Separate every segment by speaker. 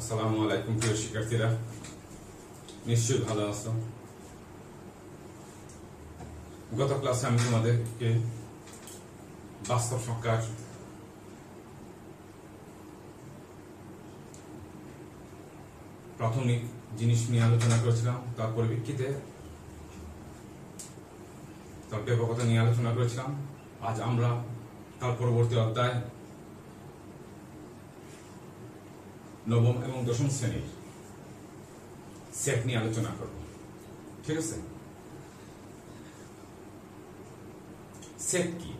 Speaker 1: আসসালামু আলাইকুম প্রিয় শিক্ষার্থীরা। নিশ্চয়ই ভালো আছো। গত ক্লাসে আমি তোমাদেরকে বাস্তব সংখ্যার প্রাথমিক জিনিস নিয়ে আলোচনা করেছিলাম, তার পরিপ্রেক্ষিতে তার ব্যাপকতা নিয়ে আলোচনা করেছিলাম। আজ আমরা তার পরবর্তী অধ্যায় নবম এবং দশম শ্রেণির সেট নিয়ে আলোচনা করব। ঠিক আছে? সেট কি?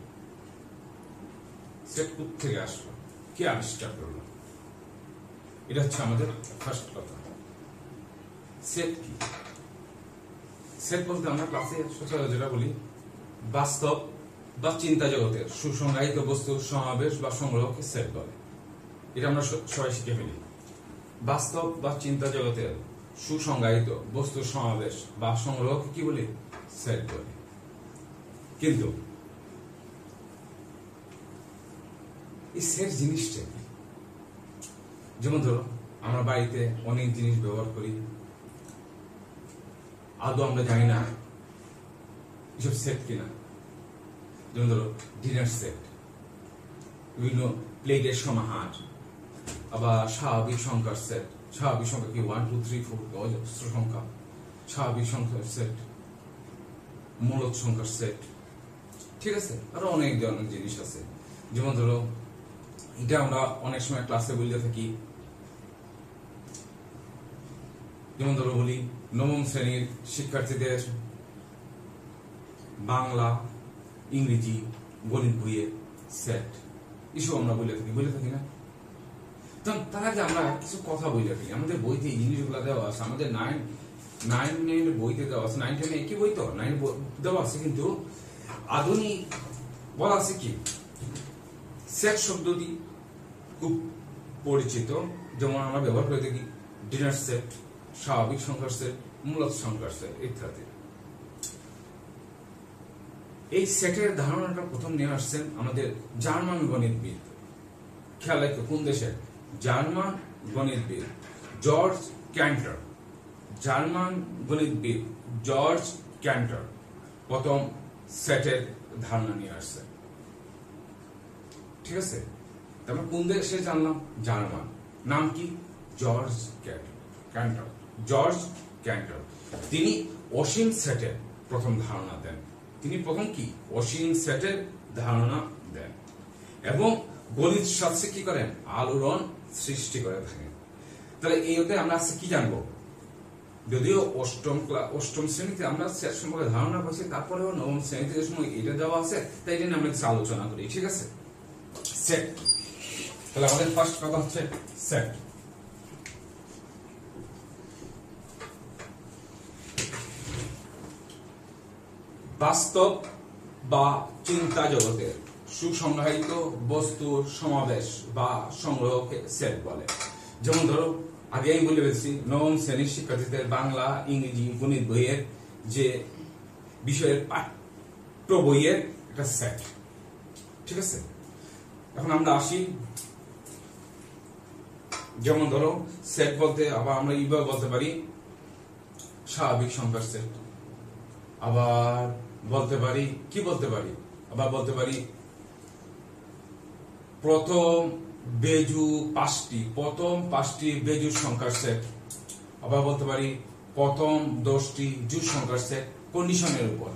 Speaker 1: সেট থেকে আসলো? কে আবিষ্কার করল? এটা হচ্ছে আমাদের ফার্স্ট কথা। সেট কি? সেট বলতে আমরা ক্লাসে সচরাচর যেটা বলি বাস্তব বা চিন্তা জগতের সুসংজ্ঞায়িত বস্তু সমাবেশ বা সংগ্রহকে সেট বলে। এটা আমরা সবাই শিখে ফেলি। বাস্তব বা চিন্তা জগতের সুসংজ্ঞায়িত বস্তুর সমাবেশ বা সংগ্রহকে কি বলি? সেট বলে। কিন্তু এই সেট জিনিসটা যেমন ধরো, আমরা বাড়িতে অনেক জিনিস ব্যবহার করি। আদৌ আমরা জানি না এসব সেট কিনা। যেমন ধরো ডিনার সেট বিভিন্ন প্লেটের সমাহার। আবার স্বাভাবিক সংখ্যার সেট স্বাভাবিক সংখ্যা কি? ওয়ান টু থ্রি ফোর অজস্র সংখ্যা। স্বাভাবিক সংখ্যার সেট মূলত সংখ্যার সেট ঠিক আছে? আরও অনেক ধরনের জিনিস আছে। যেমন ধরো, এটা আমরা অনেক সময় ক্লাসে বলতে থাকি। যেমন ধরো বলি, নবম শ্রেণির শিক্ষার্থীদের বাংলা, ইংরেজি, গণিত বইয়ের সেট এসব আমরা বলে থাকি। বলে থাকি না? তার আগে আমরা কিছু কথা বলে আমাদের বইতে দেওয়া আছে, আমাদের নাইন নাইন নাইন বইতে দেওয়া আছে। নাইন টেনে একই বই তো? নাইন দেওয়া আছে কিন্তু আধুনিক বলা আছে কি? সেট শব্দটি খুব পরিচিত। যেমন আমরা ব্যবহার করে থাকি ডিনার সেট স্বাভাবিক সংখ্যার সেট মূলত সংখ্যার সেট ইত্যাদি। এই সেটের ধারণাটা প্রথম নিয়ে আসছেন আমাদের জার্মান গণিতবিদ। খেয়াল রাখো, কোন দেশের? জার্মান গণিতবিদ জর্জ ক্যান্টার। জার্মান গণিতবিদ জর্জ ক্যান্টার। প্রথম সেটের ধারণা নিয়ে আসছেন ঠিক আছে? তারপর কোন দেশে জানলাম? জার্মান। নাম কি? George Cantor. George Cantor. তিনি অসীম সেটের প্রথম ধারণা দেন। তিনি প্রথম কি? অসীম সেটের ধারণা দেন। এবং গণিত শাস্ত্রে কি করেন আলোড়ন সৃষ্টি করে থাকেন তাহলে এই অধ্যায়ে আমরা আজকে কি জানব? যদিও অষ্টম অষ্টম শ্রেণীতে আমরা সেট সম্পর্কে ধারণা করছি, তারপরেও নবম শ্রেণীতে যে সময় এটা দেওয়া আছে, তাই জন্য আমরা কিছু আলোচনা করি, ঠিক আছে? সেট। তাহলে আমাদের ফার্স্ট কথা হচ্ছে সেট। বাস্তব বা চিন্তা জগতের সুসংজ্ঞায়িত বস্তুর সমাবেশ বা সংগ্রহকে সেট বলে। যেমন ধরো, আগে আমি বলে ফেলছি নবম শ্রেণির শিক্ষার্থীদের বাংলা, ইংরেজি, গণিত বইয়ের যে বিষয়ের পাঠ্য বইয়ের একটা সেট। ঠিক আছে? এখন আমরা আসি। যেমন ধরো, সেট বলতে আবার আমরা ইভাবে বলতে পারি, স্বাভাবিক সংখ্যার সেট আবার বলতে পারি, কি বলতে পারি? আবার বলতে পারি প্রথম বেজু পাঁচটি, প্রথম পাঁচটি বেজু সংখ্যার সেট আবার বলতে পারি, প্রথম দশটি জু সংখ্যার সেট কন্ডিশনের উপর।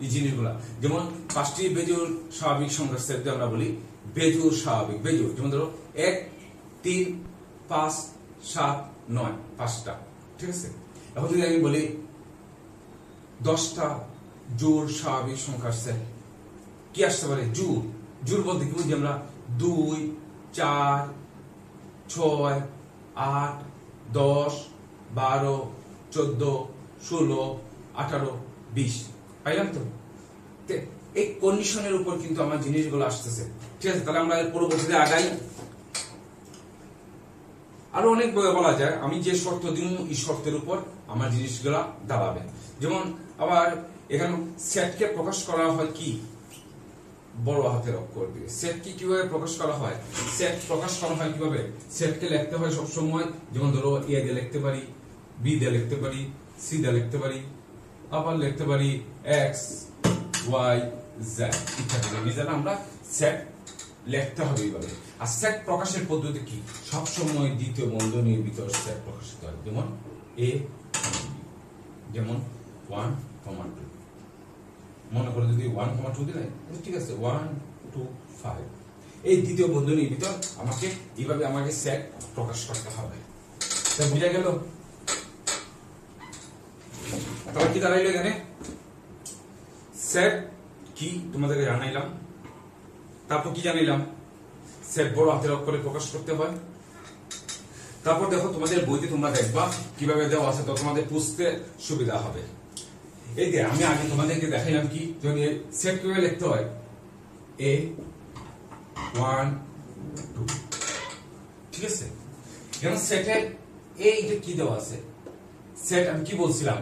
Speaker 1: এই জিনিসগুলা। যেমন পাঁচটি বেজুর স্বাভাবিক সংখ্যার সেট আমরা বলি বেজুর স্বাভাবিক বেজুর যেমন ধরো, এক, তিন, পাঁচ, সাত, নয়, পাঁচটা। ঠিক আছে? এখন যদি আমি বলি, দশটা জোর স্বাভাবিক সংখ্যার সেট কি আসতে পারে? জোর জোর বলতে কি বুঝি আমরা? দুই, চার, ছয়, আট, দশ, বারো, চোদ্দ, ষোলো, আঠারো, বিশ। পাইলাম তো? এই কন্ডিশনের উপর কিন্তু আমার জিনিসগুলো আসতেছে। ঠিক আছে, তাহলে আমরা পরবর্তীতে আগাই। আরও অনেক বলা যায়, আমি যে শর্ত দিব এই শর্তের উপর আমার জিনিসগুলা দাঁড়াবে যেমন, আবার এখানে সেটকে প্রকাশ করা হয় কি? বড় হাতের অক্ষর দিয়ে। সেট কি কীভাবে প্রকাশ করা হয়? সেট প্রকাশ করা হয় কীভাবে? সেটকে লিখতে হয় সব সময় যেমন ধরো এ দিয়ে লিখতে পারি বি দিয়ে লিখতে পারি সি দিয়ে লিখতে পারি, আবার লিখতে পারি এক্স ওয়াই জেড ইত্যাদি। নিজেরা আমরা সেট লিখতে হবে এইভাবে। আর সেট প্রকাশের পদ্ধতি কি? সব সময় দ্বিতীয় বন্ধনীর ভিতর সেট প্রকাশিত হয়। যেমন এ যেমন ওয়ান কমা টু মনে করে যদি ওয়ান কমা টু দিলে ঠিক আছে ওয়ান টু ফাইভ এই দ্বিতীয় বন্ধনীর ভিতর আমাকে, এইভাবে আমাকে সেট প্রকাশ করতে হবে। তা বুঝা গেল? তাহলে কি দাঁড়াইলো এখানে? সেট কি তোমাদেরকে জানাইলাম। তারপর কি জানাইলাম? সেট বড় হাতের অক্ষরে প্রকাশ করতে হয়। তারপর দেখো তোমাদের বইতে তোমরা দেখবা, কীভাবে দেওয়া আছে, তো তোমাদের বুঝতে সুবিধা হবে। এই যে আমি আগে তোমাদেরকে দেখাইলাম কি? যদি সেট কীভাবে লিখতে হয় এ ওয়ান টু ঠিক আছে? যেমন সেটে এইটা কি দেওয়া আছে? সেট আমি কি বলছিলাম?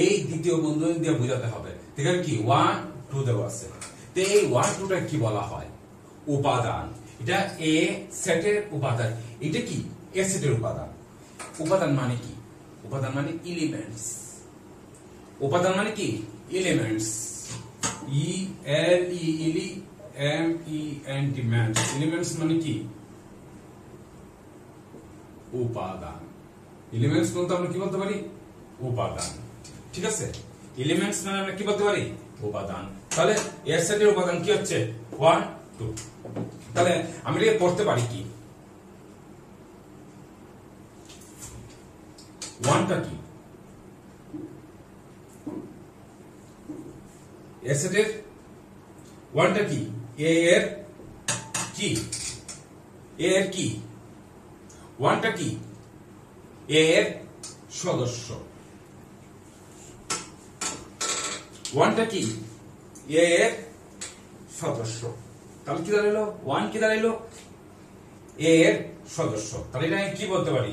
Speaker 1: এই দ্বিতীয় দিয়ে বোঝাতে হবে। আছে কি? ওয়ান টু দেওয়া আছে। তো এই ওয়ান টুটা কি বলা হয়? উপাদান। এটা এ সেটের উপাদান। এটা কি? এ সেটের উপাদান। উপাদান মানে কি? উপাদান মানে এলিমেন্টস উপাদান মানে কি? এলিমেন্টস ই এল ই ইলি M E N T elements মানে কি? উপাদান। এলিমেন্টস বলতে আমরা কি বলতে পারি? উপাদান। ঠিক আছে? এলিমেন্টস মানে আমরা কি বলতে পারি? উপাদান। তাহলে এর সেটের উপাদান কি হচ্ছে? ওয়ান টু তাহলে আমি এটাকে করতে পারি কি? ওয়ানটা কি? এর সেটের ওয়ানটা কি এ এর কি এ এর কি ওয়ানটা কি এ এর সদস্য. ওয়ানটা কি এ এর সদস্য. তাহলে কি দাঁড়াইলো ওয়ান কি দাঁড়াইলো এ এর সদস্য. তাহলে এটা আমি কি বলতে পারি।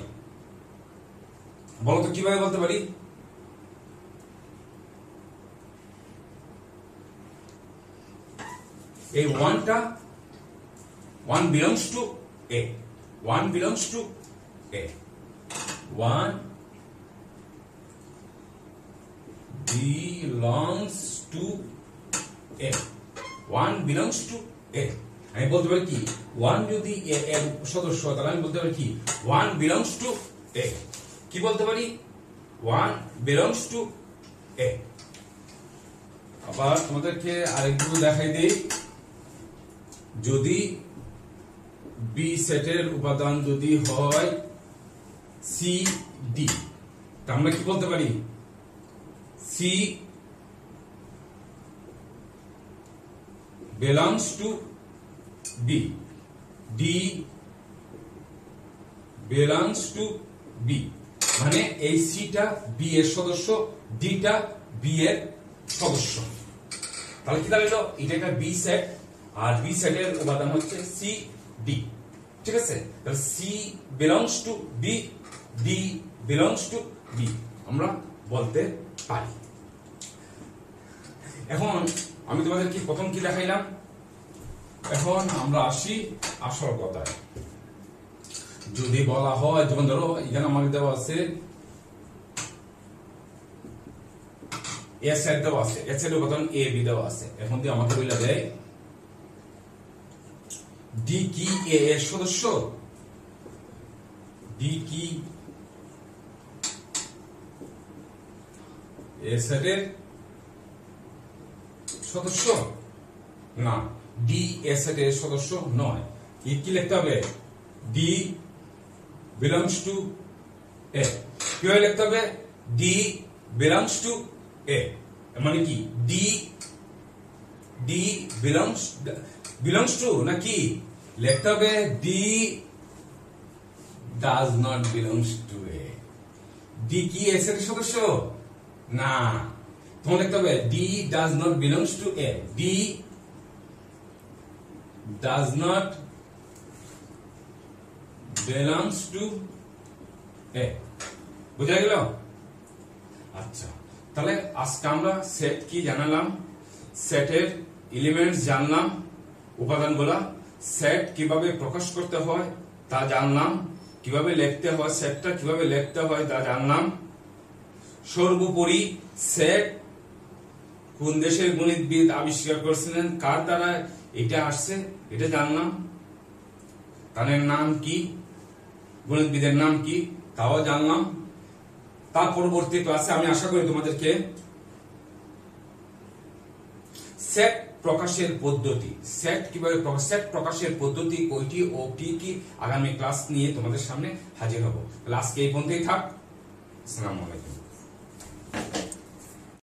Speaker 1: বলতো কীভাবে বলতে পারি? এই ওয়ানটা one belongs to A one belongs to A one belongs to A. One belongs to A. আমি বলতে পারি কি? ওয়ান যদি এ এর সদস্য তাহলে আমি বলতে পারি কি? ওয়ান বিলংস টু এ কি বলতে পারি? ওয়ান বিলংস টু এ আবার তোমাদেরকে আরেকটু দেখাই দিই। যদি বি সেটের উপাদান যদি হয় সি ডি তা আমরা কি বলতে পারি C belongs to B. D belongs to B. মানে এই সিটা বি এর সদস্য ডিটা বি এর সদস্য তাহলে কি দাঁড়াল এটা একটা বি সেট আর বি সেটের উপাদান হচ্ছে সি ডি, ঠিক আছে? C belongs to B D belongs to B আমরা বলতে পারি। এখন আমি তোমাদের কি প্রথম কি দেখাইলাম? এখন আমরা আসি আসল কথায়। যদি বলা হয়, যেমন ধরো, এখানে আমাকে দেওয়া আছে এ সেট দেওয়া আছে এ সেটের উপাদান এ বি দেওয়া আছে। এখন দিয়ে আমাকে বলে দেয় ডি কি এ এর সদস্য? ডি কি এ সেটের সদস্য? না ডি এ সেটের সদস্য নয়। কি কি লিখতে হবে? ডি বিলংস টু এ কীভাবে লিখতে হবে? ডি বিলংস টু এ মানে কি? D D belongs belongs to না কি লিখতে হবে D does not belongs to A D কি এস এর সদস্য? না। তোমার লিখতে হবে D does not belongs to A D does not belongs to A বুঝা গেল? আচ্ছা তাহলে আজকে আমরা সেট কি জানালাম? সেটের এলিমেন্টস জানলাম, উপাদানগুলা। সেট কীভাবে প্রকাশ করতে হয় তা জানলাম। কীভাবে লিখতে হয় সেটটা কীভাবে লিখতে হয় তা জানলাম। সর্বোপরি সেট কোন দেশের গণিতবিদ আবিষ্কার করেছিলেন? কার দ্বারা এটা আসছে? এটা জানলাম। তাদের নাম কি? গণিতবিদের নাম কি? তাও জানলাম। তার পরবর্তী ক্লাসে আমি আশা করি তোমাদেরকে সেট প্রকাশের পদ্ধতি। সেট কীভাবে সেট প্রকাশের পদ্ধতি কইটি ও কি কি আগামী ক্লাস নিয়ে তোমাদের সামনে হাজির হব। ক্লাসকে এই পর্যন্তই থাক। আসসালামু আলাইকুম।